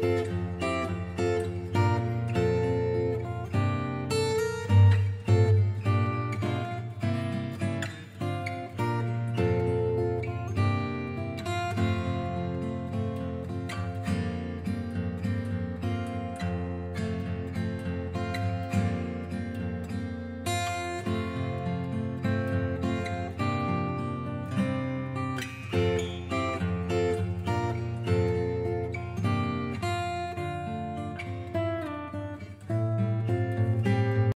Bye.